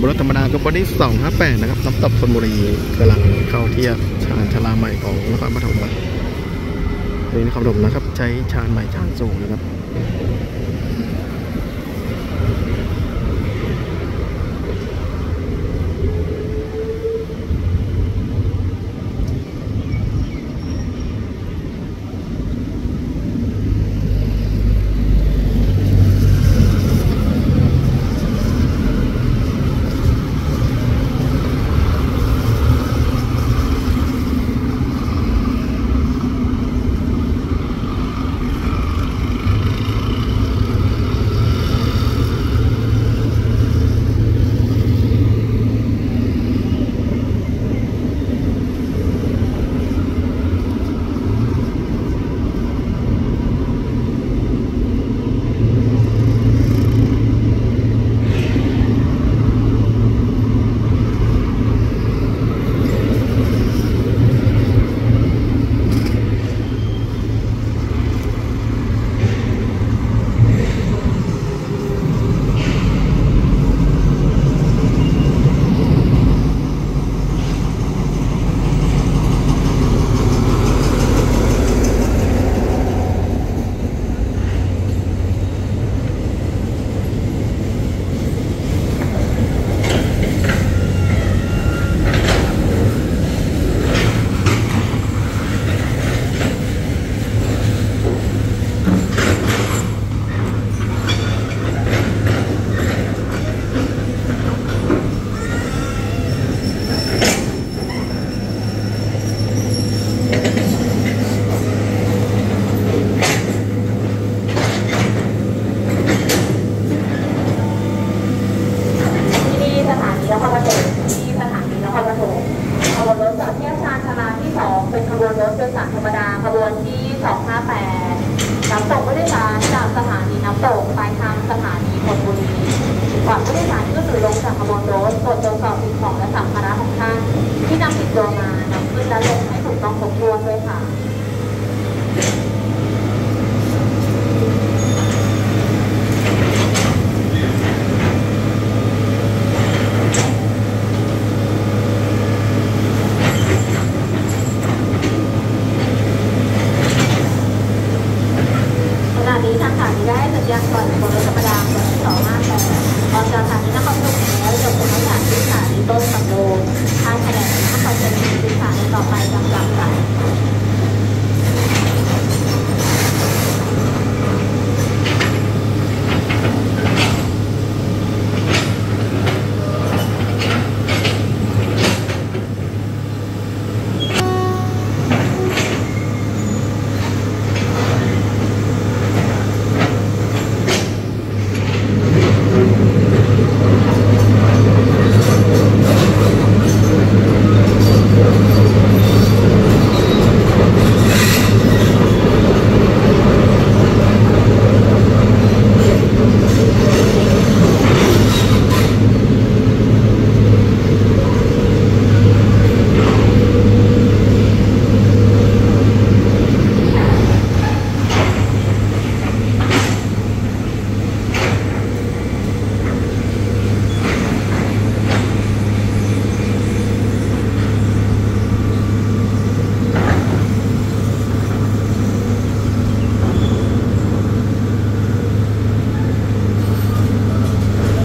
บรถธรรมดาก็บอดี้สองห้าแปดนะครับน้ำตกคนบุรีกำลังเข้าเทียบชานชลาใหม่ของนครปฐมครับนี่นครปฐมนะครับ ใช้ชานใหม่ชานสูงนะครับ วนที่ 258รับส่งผู้โดยสารจากสถานีน้ำตกไปทางสถานีพลบุรีก่อนผู้โดยสารก็ถือลงจากขบวนรถตรวจตรวจสอบสิ่งของและสัมภาระของท่านที่นำติดตัวมานำขึ้นและลงให้ถูกต้องครบถ้วนด้วยค่ะ para la